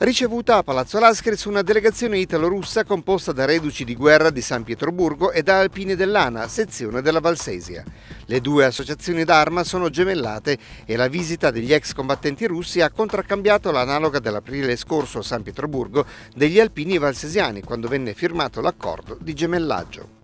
Ricevuta a Palazzo Lascris una delegazione italo-russa composta da reduci di guerra di San Pietroburgo e da alpini dell'ANA, sezione della Valsesia. Le due associazioni d'arma sono gemellate e la visita degli ex combattenti russi ha contraccambiato l'analoga dell'aprile scorso a San Pietroburgo degli alpini valsesiani quando venne firmato l'accordo di gemellaggio.